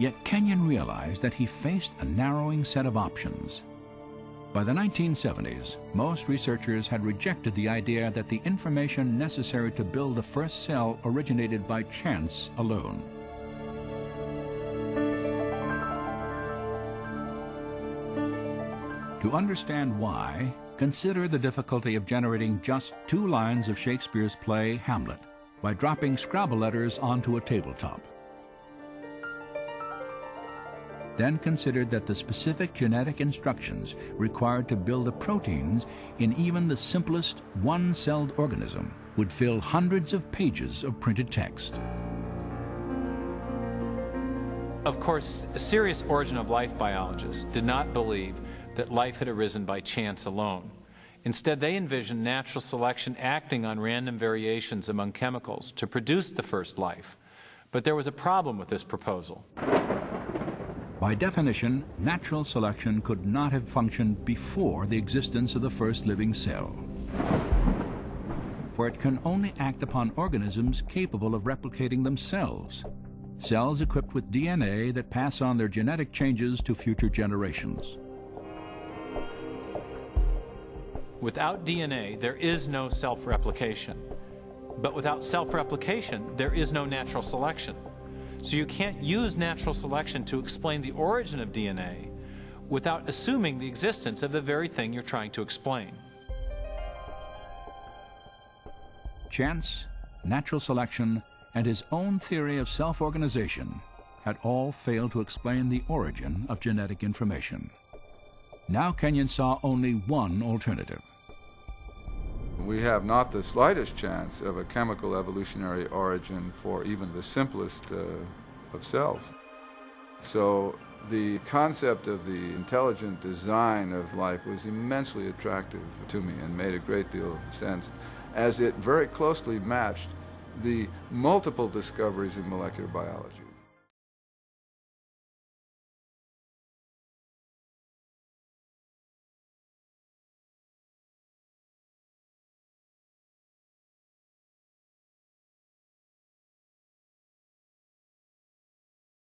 Yet Kenyon realized that he faced a narrowing set of options. By the 1970s, most researchers had rejected the idea that the information necessary to build the first cell originated by chance alone. To understand why, consider the difficulty of generating just two lines of Shakespeare's play Hamlet by dropping Scrabble letters onto a tabletop. Then considered that the specific genetic instructions required to build the proteins in even the simplest one-celled organism would fill hundreds of pages of printed text. Of course, serious origin of life biologists did not believe that life had arisen by chance alone. Instead, they envisioned natural selection acting on random variations among chemicals to produce the first life. But there was a problem with this proposal. By definition, natural selection could not have functioned before the existence of the first living cell. For it can only act upon organisms capable of replicating themselves, cells equipped with DNA that pass on their genetic changes to future generations. Without DNA, there is no self-replication. But without self-replication, there is no natural selection. So you can't use natural selection to explain the origin of DNA without assuming the existence of the very thing you're trying to explain. Chance, natural selection, and his own theory of self-organization had all failed to explain the origin of genetic information. Now Kenyon saw only one alternative. We have not the slightest chance of a chemical evolutionary origin for even the simplest uh, of cells. So the concept of the intelligent design of life was immensely attractive to me and made a great deal of sense as it very closely matched the multiple discoveries in molecular biology.